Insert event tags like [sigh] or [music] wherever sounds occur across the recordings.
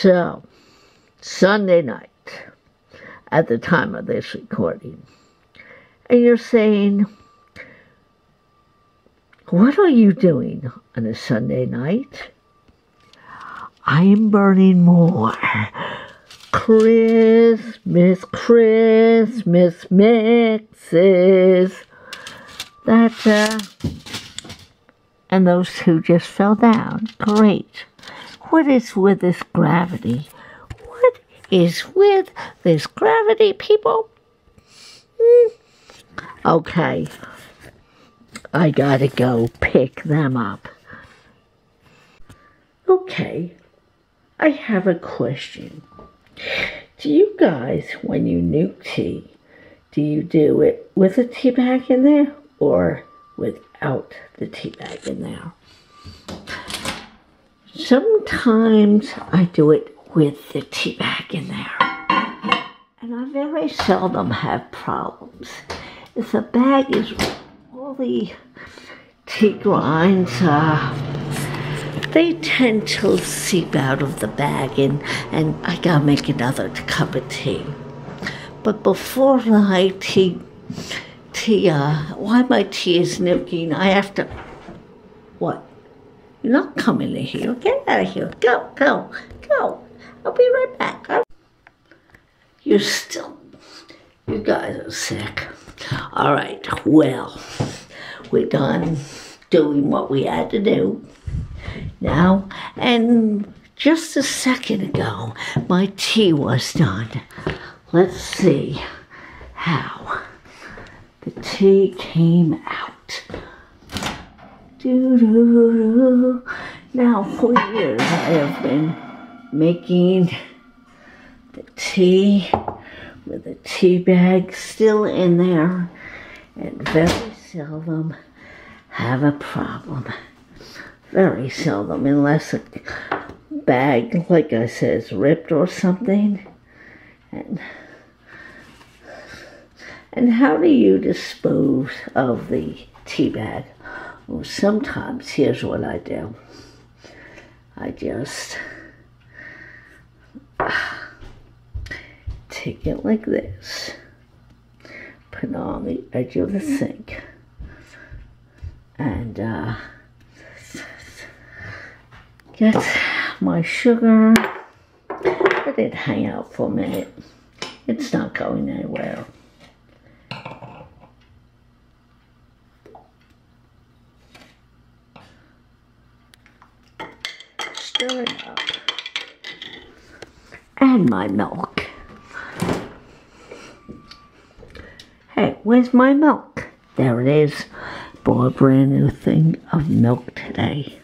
So, Sunday night, at the time of this recording, and you're saying, What are you doing on a Sunday night? I am burning more Christmas, Christmas mixes. That, uh, and those two just fell down. Great. What is with this gravity? What is with this gravity, people? Hmm. Okay. I gotta go pick them up. Okay. I have a question. Do you guys, when you nuke tea, do you do it with a tea bag in there or without the tea bag in there? Sometimes I do it with the tea bag in there. And I very seldom have problems. If the bag is all the tea grinds, uh, they tend to seep out of the bag and, and I gotta make another cup of tea. But before I tea, tea, uh, why my tea is nuking, I have to, what? You're not coming in here. Get out of here. Go, go, go. I'll be right back. i You're still, you guys are sick. All right, well, we're done doing what we had to do now. And just a second ago, my tea was done. Let's see how the tea came out. Doo-doo-doo. Now, for years, I have been making the tea with the tea bag still in there and very seldom have a problem. Very seldom, unless a bag, like I said, is ripped or something. And, and how do you dispose of the tea bag? Well, sometimes here's what I do. I just take it like this, put it on the edge of the sink, and uh, get my sugar. Let it hang out for a minute. It's not going anywhere. Up. And my milk. Hey, where's my milk? There it is. Bought a brand new thing of milk today.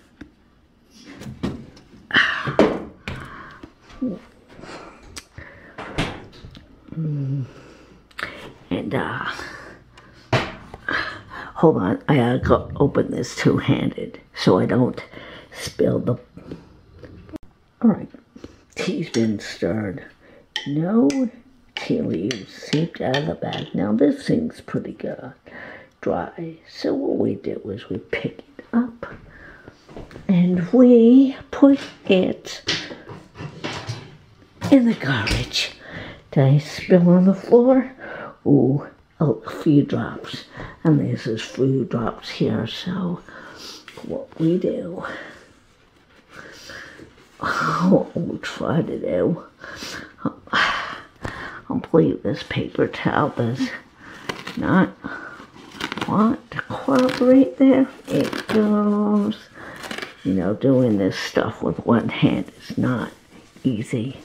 And, uh, hold on, I gotta go open this two handed so I don't spill the. Alright, tea's been stirred. No tea leaves seeped out of the bag. Now, this thing's pretty good, dry. So, what we did was we pick it up and we put it in the garbage. Did I spill on the floor? Ooh, a few drops. And there's a few drops here, so what we do, what we try to do, I'll believe this paper towel does not want to cooperate there. It goes you know, doing this stuff with one hand is not easy.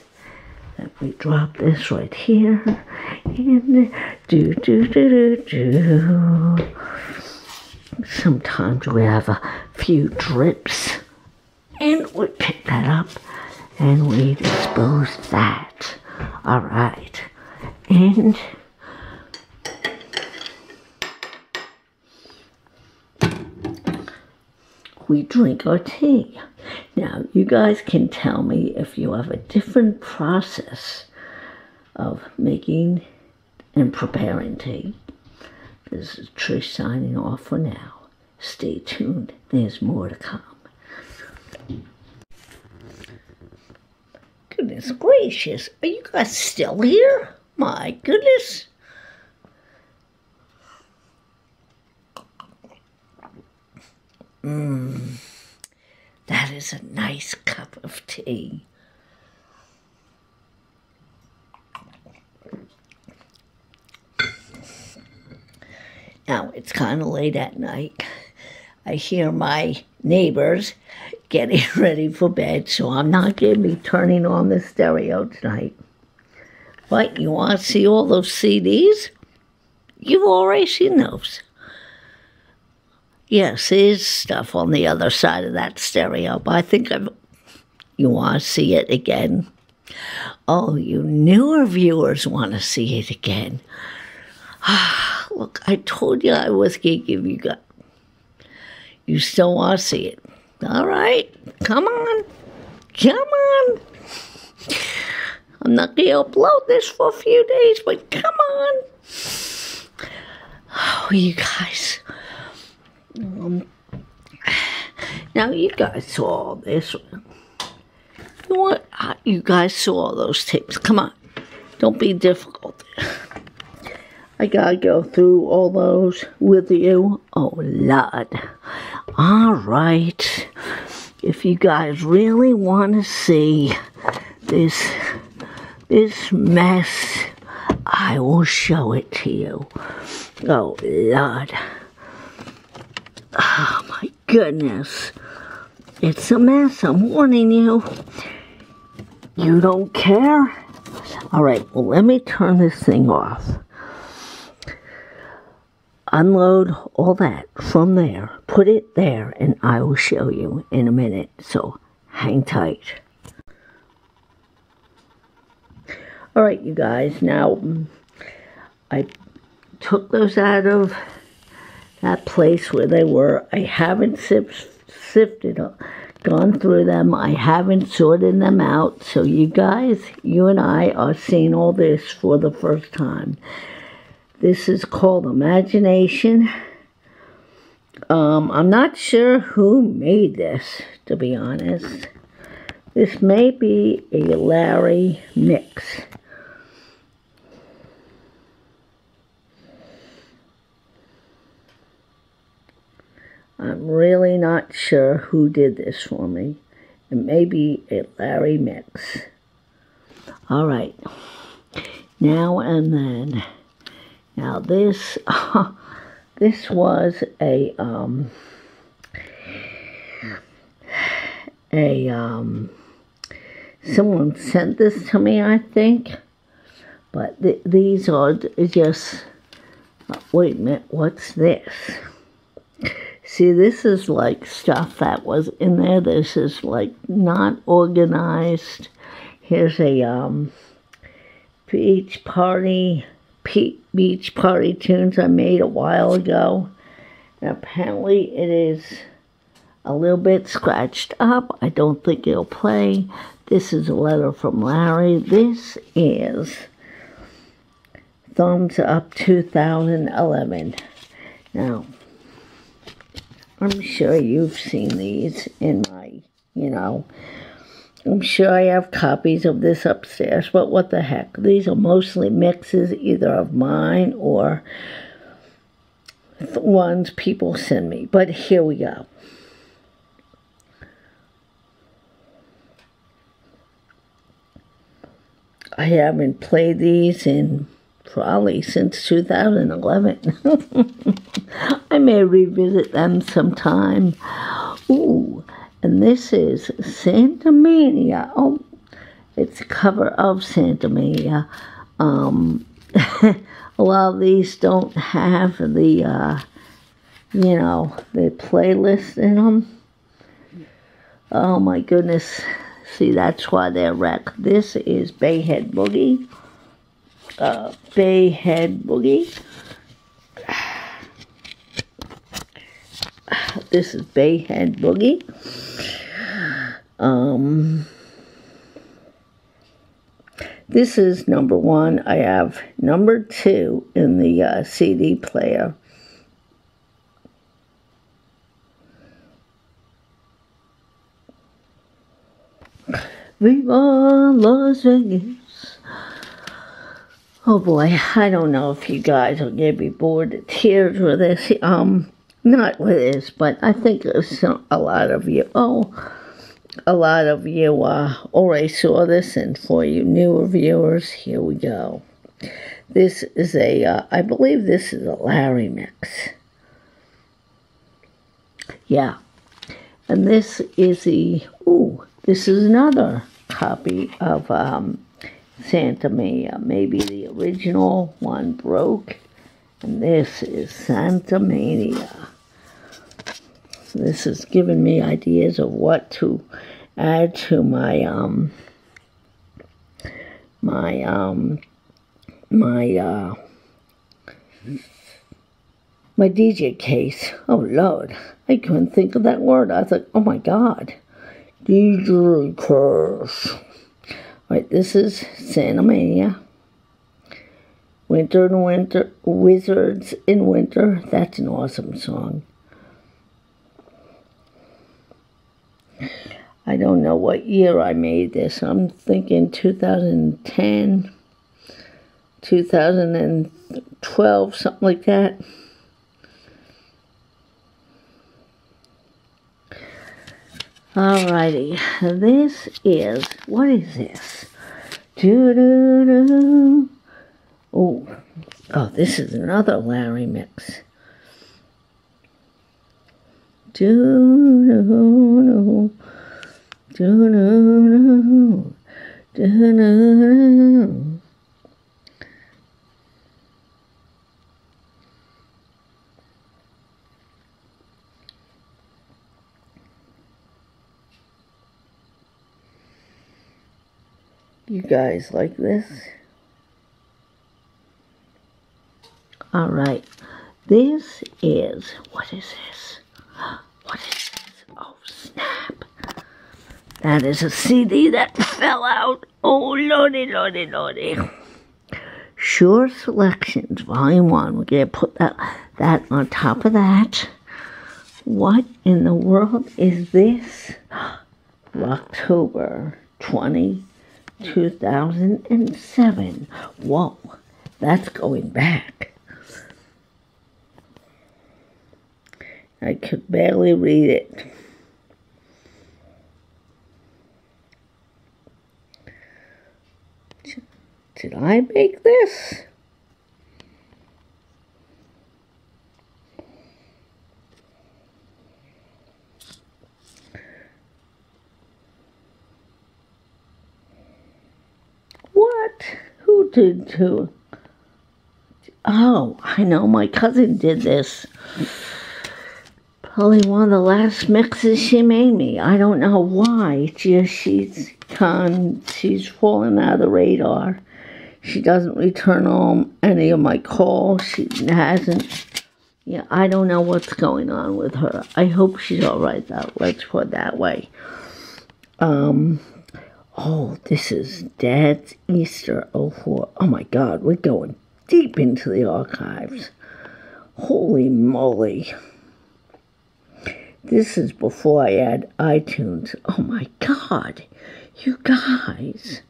And we drop this right here and do do do do do. Sometimes we have a few drips and we pick that up and we dispose that. All right. And we drink our tea. Now, you guys can tell me if you have a different process of making and preparing tea. This is Trish signing off for now. Stay tuned, there's more to come. Good goodness gracious, are you guys still here? My goodness. Mmm, that is a nice cup of tea. Now it's kind of late at night. I hear my neighbors getting [laughs] ready for bed, so I'm not going to be turning on the stereo tonight. But you want to see all those CDs? You've already seen those. Yes, there's stuff on the other side of that stereo, but I think I've, you want to see it again. Oh, you newer viewers want to see it again. Ah, [sighs] look, I told you I was going to give you. You still want to see it. All right, come on. Come on. I'm not going to upload this for a few days, but come on. Oh, you guys. Um, now, you guys saw all this. You know what? You guys saw all those tapes. Come on. Don't be difficult. I gotta go through all those with you. Oh, Lord. All right. If you guys really want to see this this mess, I will show it to you. Oh, Lord. Oh, my goodness. It's a mess, I'm warning you. You don't care? All right, well, let me turn this thing off unload all that from there, put it there, and I will show you in a minute. So hang tight. All right, you guys, now mm, I took those out of that place where they were. I haven't sifted, uh, gone through them. I haven't sorted them out. So you guys, you and I are seeing all this for the first time. This is called Imagination. Um, I'm not sure who made this, to be honest. This may be a Larry mix. I'm really not sure who did this for me. It may be a Larry mix. All right. Now and then. Now this, uh, [laughs] this was a, um, a, um, someone sent this to me, I think. But th these are just, uh, wait a minute, what's this? See, this is like stuff that was in there. This is like not organized. Here's a um, beach party beach party tunes I made a while ago. And apparently it is a little bit scratched up. I don't think it'll play. This is a letter from Larry. This is Thumbs Up 2011. Now, I'm sure you've seen these in my, you know, I'm sure I have copies of this upstairs, but what the heck. These are mostly mixes either of mine or ones people send me. But here we go. I haven't played these in probably since 2011. [laughs] I may revisit them sometime. Ooh, and this is Santa Mania. Oh, it's a cover of Santa Mania. Um, [laughs] a lot of these don't have the, uh, you know, the playlist in them. Oh my goodness. See, that's why they're wrecked. This is Bayhead Boogie. Uh, Bayhead Boogie. [sighs] This is Bayhead Boogie. Um, this is number one. I have number two in the uh, CD player. Viva Las Vegas. Oh boy, I don't know if you guys are gonna be bored to tears with this. Um, not with this, but I think a lot of you. Oh, a lot of you uh, already saw this, and for you newer viewers, here we go. This is a, uh, I believe this is a Larry mix. Yeah. And this is the, ooh, this is another copy of um, Santa Mania. Maybe the original one broke. And this is Santa Mania. This has given me ideas of what to add to my um my um my uh my DJ case. Oh Lord, I couldn't think of that word. I thought, oh my God, DJ case. Right, this is Santa Mania. Winter and Winter, Wizards in Winter. That's an awesome song. I don't know what year I made this. I'm thinking 2010, 2012, something like that. Alrighty, this is, what is this? Doo -doo -doo. Oh, oh, this is another Larry mix. You guys like this? All right. This is, what is this? Oh, snap. That is a CD that [laughs] fell out. Oh, lordy, lordy, lordy. Sure Selections, Volume 1. We're going to put that, that on top of that. What in the world is this? [gasps] October 20, 2007. Whoa, that's going back. I could barely read it. Did I make this? What? Who did? Oh, I know. My cousin did this. Probably one of the last mixes she made me. I don't know why. Just she's gone. she's fallen out of the radar. She doesn't return home any of my calls. She hasn't. Yeah, I don't know what's going on with her. I hope she's all right, though. Let's put it that way. Um, oh, this is Dad's Easter 04. Oh my God, we're going deep into the archives. Holy moly. This is before I had iTunes. Oh my God, you guys.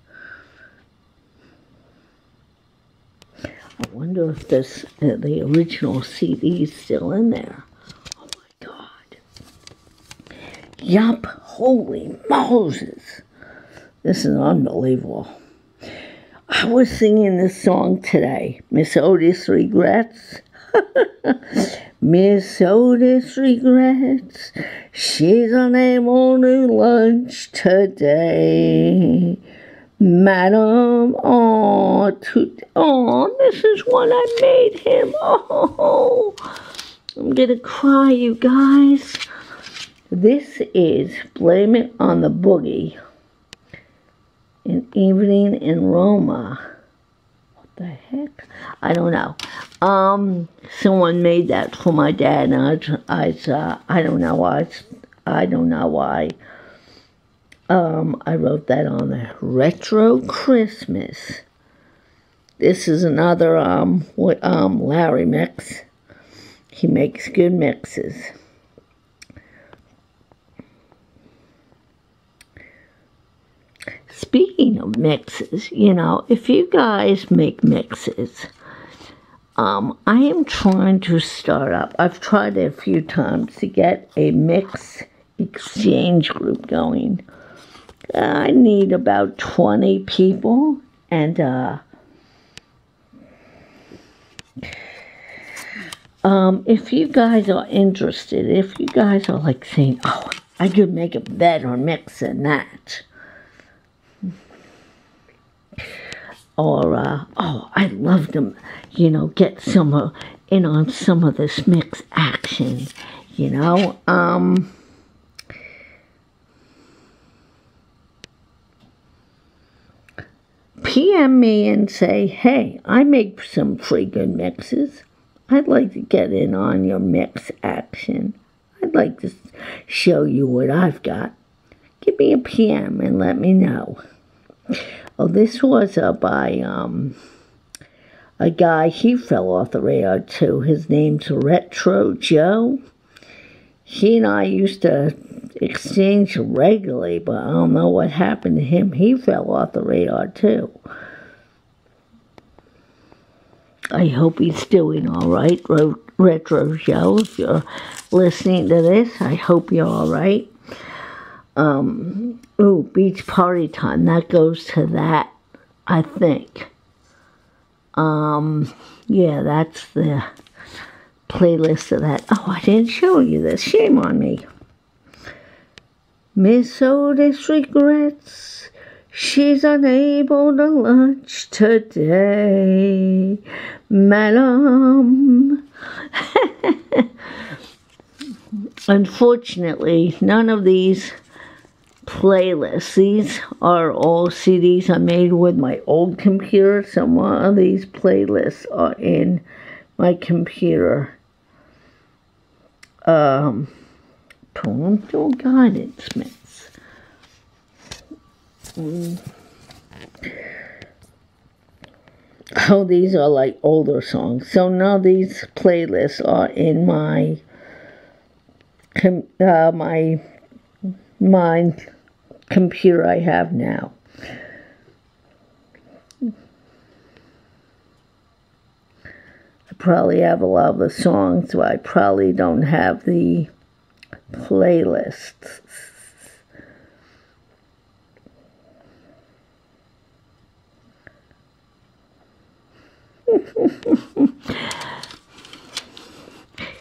I wonder if this uh, the original CD is still in there. Oh my God. Yup, holy Moses. This is unbelievable. I was singing this song today, Miss Otis Regrets. [laughs] Miss Otis regrets she's unable to lunch today. Madam, oh, to, oh, this is what I made him. Oh, I'm gonna cry, you guys. This is Blame It on the Boogie. An Evening in Roma. What the heck? I don't know. Um, someone made that for my dad, and I, I, uh, I don't know why. I don't know why. Um, I wrote that on there. Retro Christmas. This is another um, um, Larry mix. He makes good mixes. speaking of mixes, you know, if you guys make mixes, um, I am trying to start up. I've tried it a few times to get a mix exchange group going. I need about 20 people and uh, um, if you guys are interested, if you guys are like saying, oh, I could make a better mix than that. Or, uh, oh, I'd love to, you know, get some uh, in on some of this mix action, you know. Um, PM me and say, hey, I make some pretty good mixes. I'd like to get in on your mix action. I'd like to show you what I've got. Give me a PM and let me know. Oh, this was uh, by um, a guy, he fell off the radar too. His name's Retro Joe. He and I used to exchange regularly, but I don't know what happened to him. He fell off the radar too. I hope he's doing all right, Retro Joe. If you're listening to this, I hope you're all right. Um, oh, beach party time. That goes to that, I think. Um, yeah, that's the playlist of that. Oh, I didn't show you this. Shame on me. Miss Otis regrets she's unable to lunch today, madam. [laughs] Unfortunately, none of these playlists, these are all CDs I made with my old computer. Some of these playlists are in my computer. Um, parental guidance mix. Mm. Oh, these are like older songs. So now these playlists are in my uh, my my computer I have now. I probably have a lot of the songs, but I probably don't have the playlists.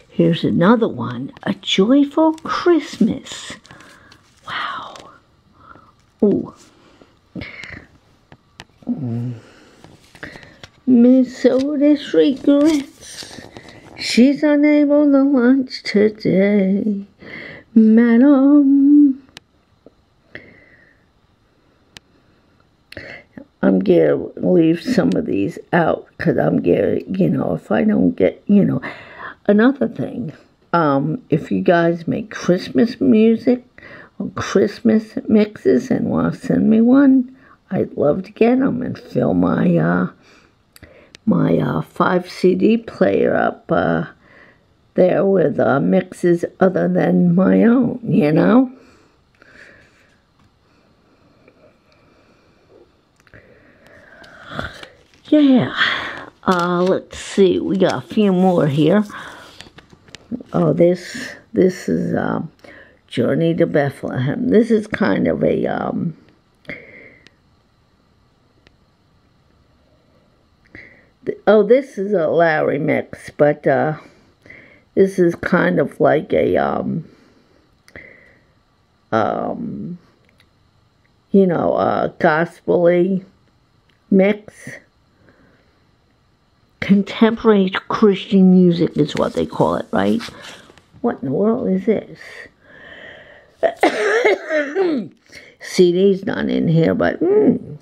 Here's another one, A Joyful Christmas. Wow. Ooh. Miss Otis regrets she's unable to lunch today, madam. I'm going to leave some of these out because I'm going to, you know, if I don't get, you know, another thing, um, if you guys make Christmas music or Christmas mixes and want to send me one, I'd love to get them and fill my, uh, my uh, 5 CD player up uh, there with uh, mixes other than my own, you know? Yeah. Uh, let's see. We got a few more here. Oh, this this is um, Journey to Bethlehem. This is kind of a um, oh, this is a Larry mix, but uh, this is kind of like a um, um, you know, a gospely mix contemporary Christian music is what they call it, right? What in the world is this? [coughs] CD's not in here, but mm.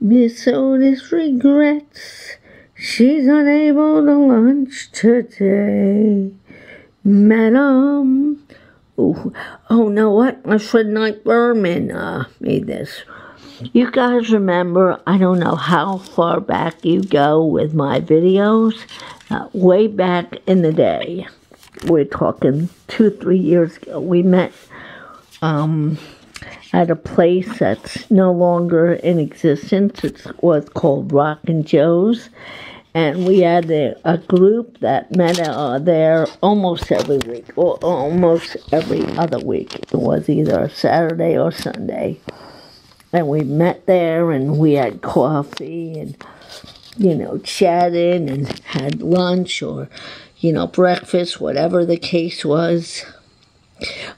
Miss Otis regrets she's unable to lunch today. Madam. Ooh. Oh, no, what? My friend Night Berman uh, made this. You guys remember, I don't know how far back you go with my videos, uh, way back in the day, we're talking two, three years ago, we met um, at a place that's no longer in existence. It was called Rock and Joe's. And we had a, a group that met uh, there almost every week, or almost every other week. It was either Saturday or Sunday. And we met there and we had coffee and, you know, chatted and had lunch or, you know, breakfast, whatever the case was.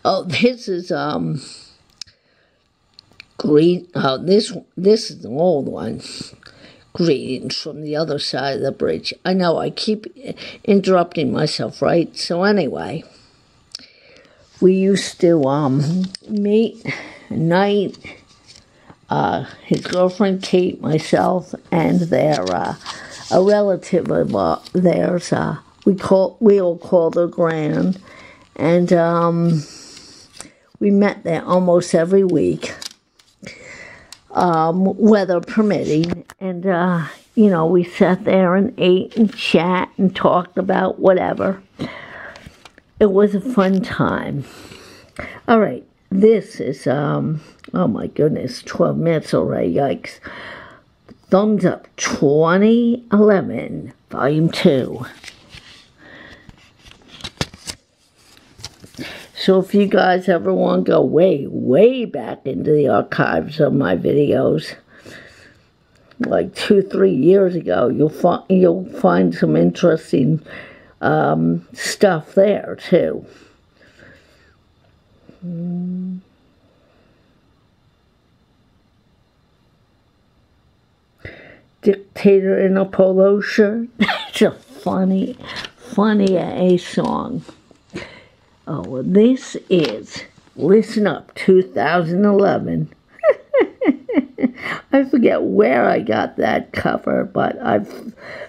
Oh, this is, um, green. Oh, this this is the old one. Greetings from the other side of the bridge. I know I keep interrupting myself, right? So anyway, we used to um meet at night. Uh, his girlfriend Kate, myself, and their uh, a relative of uh, theirs. Uh, we call we all call her Grand, and um, we met there almost every week um, weather permitting. And, uh, you know, we sat there and ate and chat and talked about whatever. It was a fun time. All right, this is, um, oh my goodness, 12 minutes already, yikes. Thumbs Up 2011, Volume 2. So if you guys ever want to go way, way back into the archives of my videos, like two, three years ago, you'll find you'll find some interesting um, stuff there too. Dictator in a polo shirt. [laughs] It's a funny, funny A song. Oh, this is Listen Up 2011. [laughs] I forget where I got that cover, but I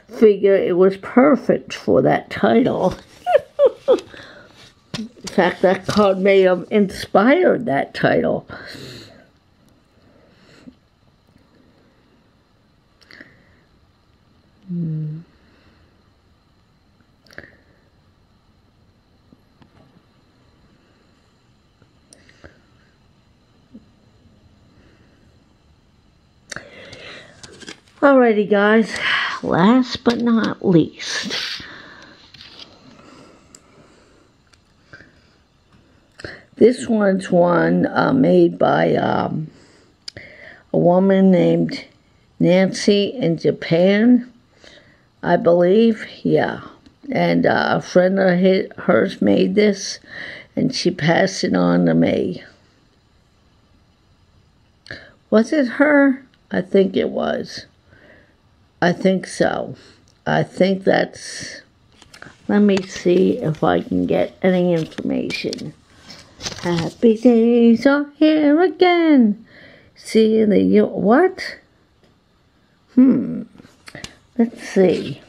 figure it was perfect for that title. [laughs] In fact, that card may have inspired that title. Hmm. Alrighty, guys. Last but not least, this one's one uh, made by um, a woman named Nancy in Japan, I believe. Yeah. And uh, a friend of hers made this, and she passed it on to me. Was it her? I think it was. I think so. I think that's. Let me see if I can get any information. Happy days are here again. See the what? Hmm. Let's see.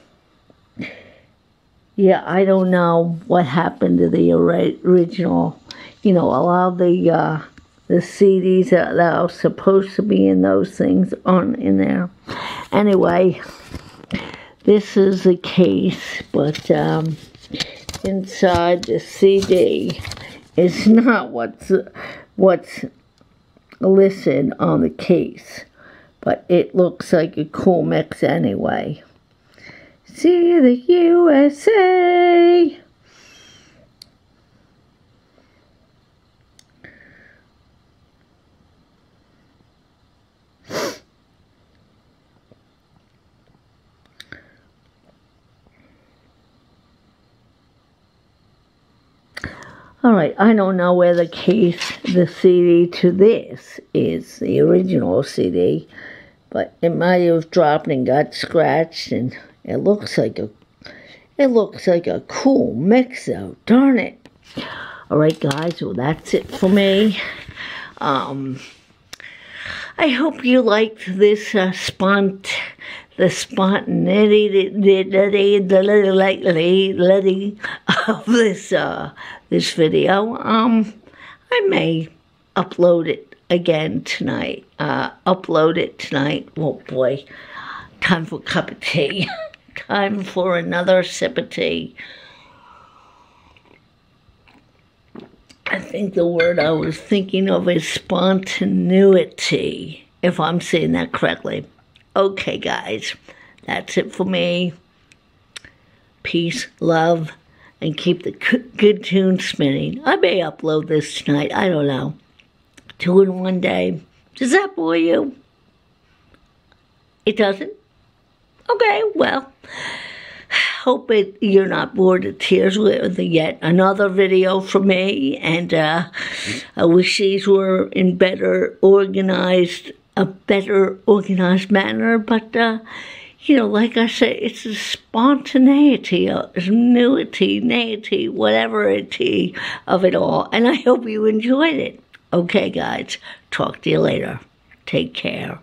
Yeah, I don't know what happened to the original. You know, a lot of the uh, the CDs that, that are supposed to be in those things aren't in there. Anyway, this is the case, but um, inside the CD is [laughs] not what's what's listed on the case, but it looks like a cool mix anyway. See the USA. All right, I don't know where the case, the CD to this is, the original CD, but it might have dropped and got scratched, and it looks like a, it looks like a cool mix though, darn it. All right, guys, well, that's it for me. Um, I hope you liked this uh, spont the spontaneity of this uh, this video. Um, I may upload it again tonight. Uh, upload it tonight. Oh boy, time for a cup of tea. [laughs] time for another sip of tea. I think the word I was thinking of is spontaneity, if I'm saying that correctly. Okay, guys, that's it for me. Peace, love, and keep the good tune spinning. I may upload this tonight, I don't know. Two in one day. Does that bore you? It doesn't? Okay, well hope it, you're not bored to tears with yet another video from me. And uh, I wish these were in better organized, a better organized manner. But, uh, you know, like I say, it's the spontaneity, uh, newity, naity, whatever it is of it all. And I hope you enjoyed it. Okay, guys. Talk to you later. Take care.